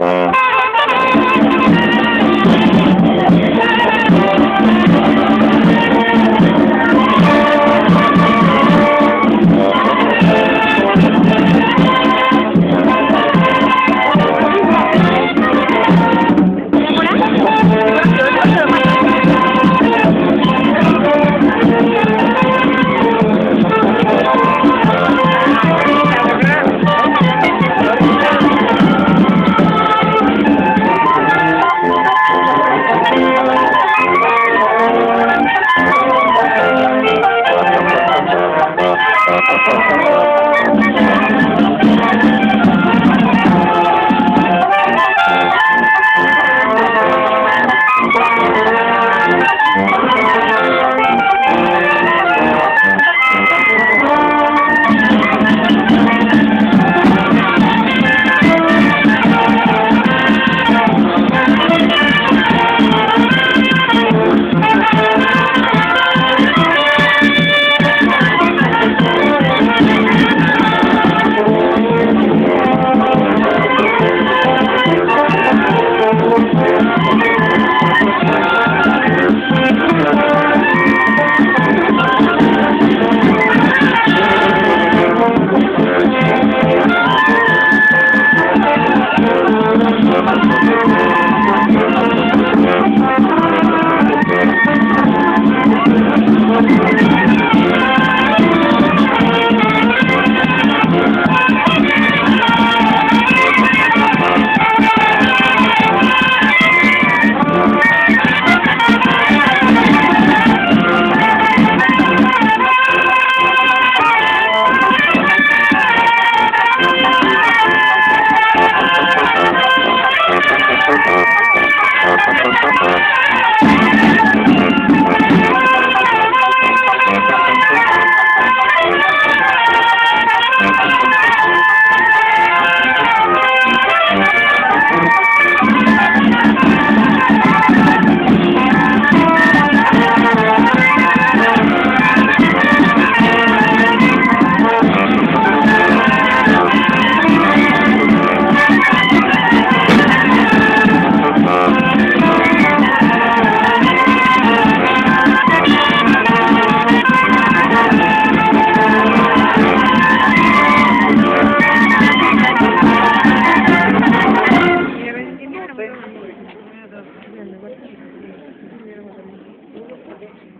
A ver.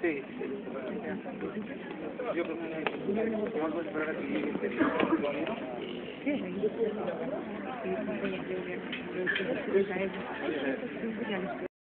Sí. Yo creo que esperar a que.